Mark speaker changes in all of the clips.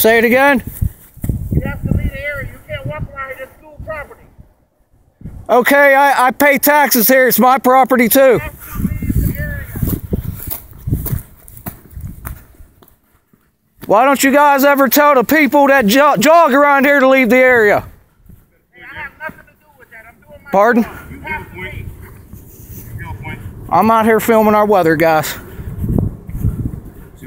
Speaker 1: Say it again.
Speaker 2: You have to leave the area. You can't walk around here. It's school property.
Speaker 1: Okay, I, I pay taxes here. It's my property too.
Speaker 2: You have to leave the area.
Speaker 1: Why don't you guys ever tell the people that jo- jog around here to leave the area?
Speaker 2: Hey, I have nothing to do with that. I'm doing my
Speaker 1: Pardon?
Speaker 2: You have to leave.
Speaker 1: I'm out here filming our weather, guys.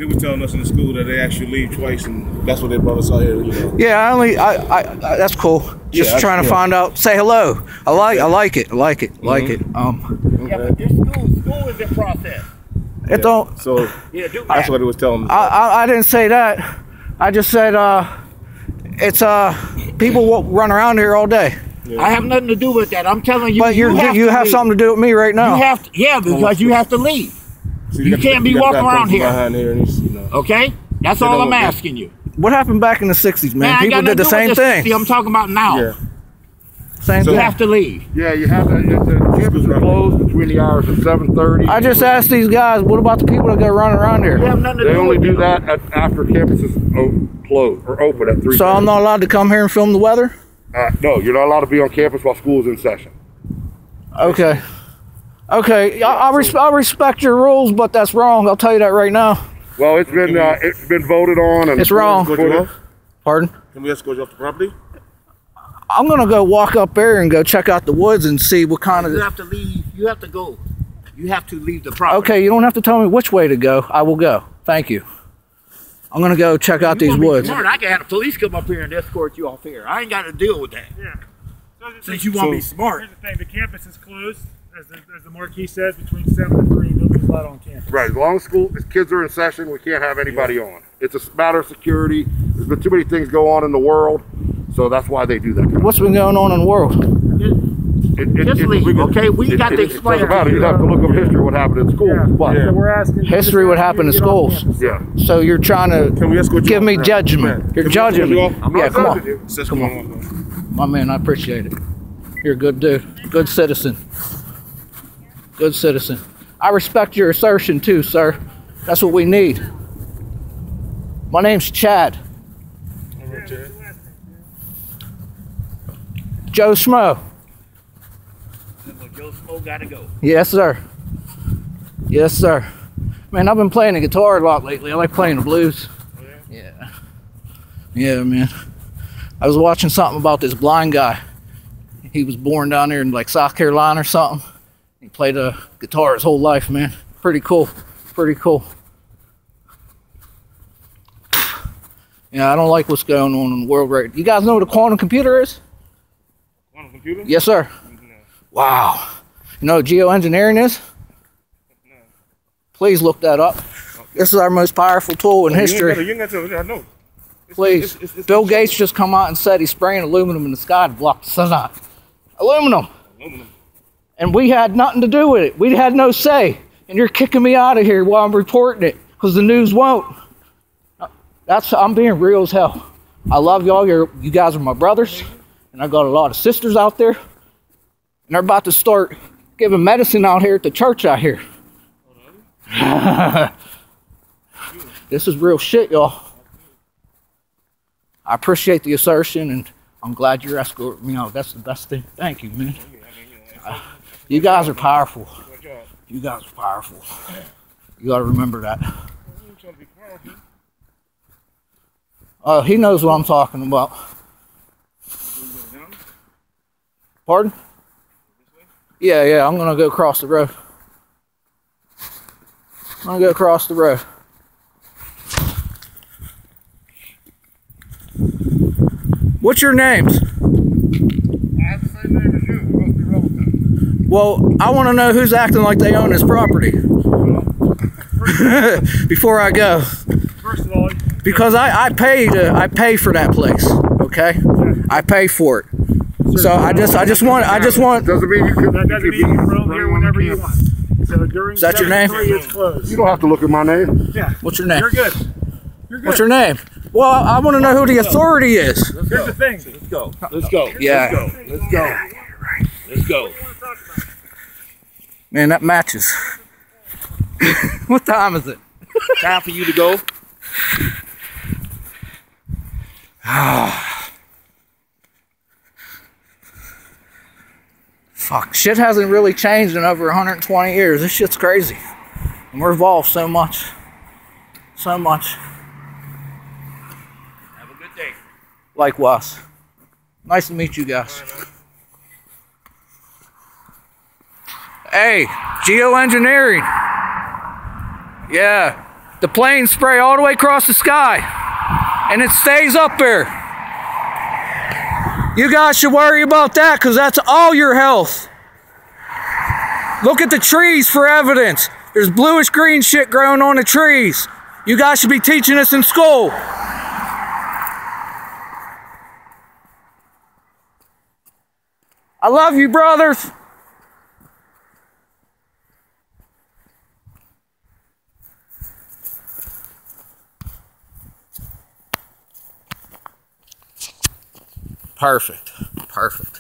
Speaker 3: See, they was telling us in the school that they actually leave twice, and that's what they brought us out here. You know.
Speaker 1: Yeah, I only I, I, I that's cool. Just
Speaker 3: Yeah,
Speaker 1: trying to
Speaker 3: yeah.
Speaker 1: find out. Say hello. I like I like it. I like it. Like it. Um,
Speaker 2: Yeah, but this school, school is in process.
Speaker 1: it don't.
Speaker 3: So
Speaker 2: Yeah, do
Speaker 3: that's what it was telling me.
Speaker 1: I, I I didn't say that. I just said uh, it's uh people will run around here all day.
Speaker 2: I have nothing to do with that. I'm telling you.
Speaker 1: But you're, you have,
Speaker 2: to leave.
Speaker 1: something to do with me right now.
Speaker 2: You have to, yeah, because you have to leave.
Speaker 3: See,
Speaker 2: you
Speaker 3: got-
Speaker 2: can't be
Speaker 3: got
Speaker 2: walking around here.
Speaker 3: Behind here, and he's, you know.
Speaker 2: Okay, that's all I'm
Speaker 3: look
Speaker 2: asking you.
Speaker 1: what happened back in the '60s, man?
Speaker 2: I ain't
Speaker 1: people did the
Speaker 2: nothing to do
Speaker 1: same thing.
Speaker 2: See, I'm talking about now.
Speaker 3: Yeah.
Speaker 1: Same
Speaker 3: So-
Speaker 2: You have to leave.
Speaker 4: Yeah, you have to, the campus is closed between the hours of seven thirty.
Speaker 1: I just asked these guys, what about the people that go running around here?
Speaker 2: have nothing to
Speaker 4: They
Speaker 2: do
Speaker 4: only do
Speaker 2: it.
Speaker 4: that at, after campus is closed or open at three.
Speaker 1: So I'm not allowed to come here and film the weather?
Speaker 4: Uh, no, you're not allowed to be on campus while school is in session.
Speaker 1: Okay. Okay, I, I, res- I respect your rules, but that's wrong. I'll tell you that right now.
Speaker 4: Well, it's been uh, it's been voted on and
Speaker 1: It's wrong.
Speaker 3: Escort you off?
Speaker 1: Pardon?
Speaker 3: Can we escort you off the property?
Speaker 1: I'm gonna go walk up there and go check out the woods and see what kind
Speaker 2: You
Speaker 1: of.
Speaker 2: You have to leave. You have to go. You have to leave the property.
Speaker 1: Okay, you don't have to tell me which way to go. I will go. Thank you. I'm gonna go check out
Speaker 2: You
Speaker 1: these
Speaker 2: wanna
Speaker 1: woods.
Speaker 2: Smart. I can have the police come up here and escort you off here. I ain't got to deal with that.
Speaker 5: Yeah. So
Speaker 2: Since you want to be smart.
Speaker 5: Here's the thing: the campus is closed, as the, as the marquee says, between seven and three. Nobody's allowed on campus.
Speaker 4: right. As long as school as kids are in session, we can't have anybody on. It's a matter of security. There's been too many things go on in the world, so that's why they do that.
Speaker 1: What's been going on in the world?
Speaker 4: It, it,
Speaker 2: Just
Speaker 4: it-
Speaker 2: leave,
Speaker 4: we
Speaker 2: okay? We got to
Speaker 4: it- it
Speaker 2: explain
Speaker 4: doesn't matter.
Speaker 2: to
Speaker 4: You'd
Speaker 2: you.
Speaker 4: have to look up history what happened in school.
Speaker 5: Yeah.
Speaker 4: But
Speaker 5: So we're asking.
Speaker 1: History would happen in
Speaker 5: to get off
Speaker 1: schools.
Speaker 4: yeah.
Speaker 1: So you're trying
Speaker 3: Can
Speaker 1: to
Speaker 3: we escort
Speaker 1: give me
Speaker 3: Yeah.
Speaker 1: judgment.
Speaker 3: Yeah.
Speaker 1: You're
Speaker 3: Can
Speaker 1: judging me.
Speaker 3: off?
Speaker 4: I'm
Speaker 1: Yeah, come on.
Speaker 4: you.
Speaker 1: Come
Speaker 3: come
Speaker 1: on.
Speaker 3: on.
Speaker 1: My man, I appreciate it. You're a good dude. Good citizen. Good citizen. I respect your assertion too, sir. That's what we need. My name's Chad. Joe Schmo.
Speaker 2: Joe Schmo got to go.
Speaker 1: Yes, sir. Yes, sir. Man, I've been playing the guitar a lot lately. I like playing the blues. Oh, yeah. Yeah, man. I was watching something about this blind guy. He was born down there in like South Carolina or something. He played a guitar his whole life, man. Pretty cool. Pretty cool. Yeah, I don't like what's going on in the world right. You guys know what a quantum computer is?
Speaker 3: The computer?
Speaker 1: Yes, sir. Wow. You know what geoengineering is? No. Please look that up. This is our most powerful tool in oh,
Speaker 3: You ain't gotta-
Speaker 1: history.
Speaker 3: You ain't got to. I know. It's-
Speaker 1: Please.
Speaker 3: it's- it's-
Speaker 1: Bill Gates just come out and said he's spraying aluminum in the sky to block the sun. Aluminum.
Speaker 3: Aluminum.
Speaker 1: And we had nothing to do with it. We had no say. And you're kicking me out of here while I'm reporting it because the news won't. That's I'm being real as hell. I love y'all. You're, you guys are my brothers, and I got a lot of sisters out there, and they're about to start giving medicine out here at the church out here. this is real shit, y'all. I appreciate the assertion, and I'm glad you're escorting me out. That's the best thing. Thank you, man. You guys are powerful. You guys are powerful. You gotta remember that. Uh, he knows what I'm talking about. Pardon? Yeah, yeah, I'm gonna go across the road. I'm gonna go across the road. What's your names?
Speaker 4: I have the same name as you. You must be relative.
Speaker 1: Well, I want to know who's acting like they own this property before I go,
Speaker 5: First of all,
Speaker 1: because I, I pay to I pay for that place. Okay, I pay for it. So I just I just want I just want.
Speaker 4: Doesn't mean you can.
Speaker 5: that doesn't mean you can roam here whenever you want. So during
Speaker 1: Is that your name?
Speaker 5: it's closed.
Speaker 4: You don't have to look at my name.
Speaker 5: Yeah.
Speaker 1: What's your name?
Speaker 5: You're good. You're good.
Speaker 1: What's your name? Well, I want to know who the authority is.
Speaker 5: Here's the thing.
Speaker 2: Let's go. Let's go.
Speaker 1: Yeah,
Speaker 2: Let's go. Let's go.
Speaker 1: Man, that matches. what time is it?
Speaker 2: Time for you to go.
Speaker 1: Fuck, shit hasn't really changed in over 120 years. This shit's crazy. And we're evolved so much. So much.
Speaker 3: Have a good day.
Speaker 1: Likewise. Nice to meet you guys. Hey, geoengineering. Yeah. The planes spray all the way across the sky. And it stays up there. You guys should worry about that because that's all your health. Look at the trees for evidence. There's bluish green shit growing on the trees. You guys should be teaching us in school. I love you, brothers. Perfect. Perfect.